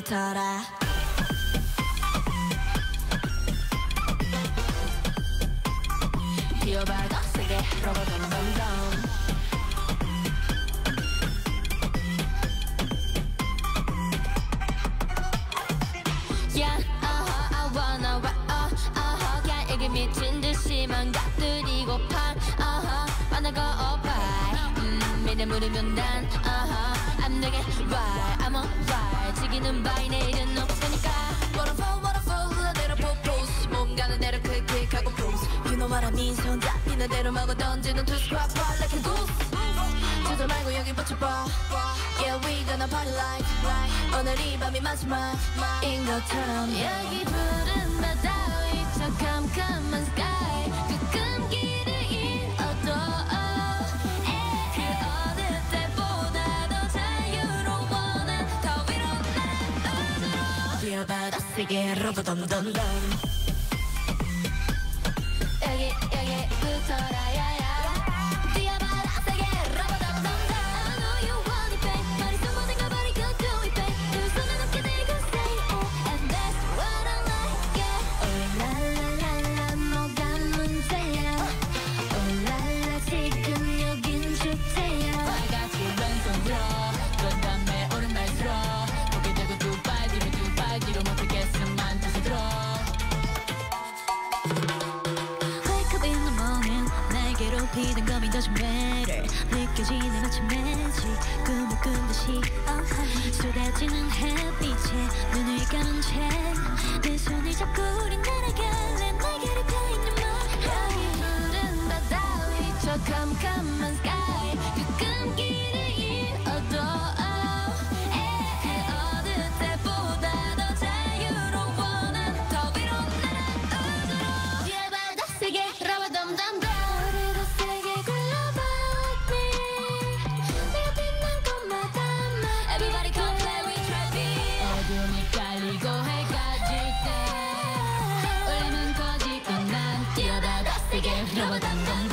붙어라. 뛰어봐 더 세게 uh-huh, uh-huh 그냥 이게 미친 듯이 망가뜨리고파 uh-huh. 만나고 오빠 음, 믿음 무리면 난 uh-huh. I'm 지기는 바이 내일은 없으니까 Waterfall, waterfall 흘러내려 propose 몸 가는 대로 quick-quick하고 pose You know what I mean 손 잡히는 대로 먹어 던지는 two squat bar like a goose 주저 말고 여기 붙여봐 Yeah we gonna party like 오늘 이 밤이 마지막인 것처럼 여기 푸 난 우주로 피던 금이 doesn't 느껴지는 마치 매직 꿈을 꾼 듯이 oh, 쏟아지는 햇빛에 눈을 감은 채내 손을 잡고 우리 날아갈래 날개를 펴있는 말 여기 푸른 바다 위쳐 캄캄한 sky 그 끈기 我等等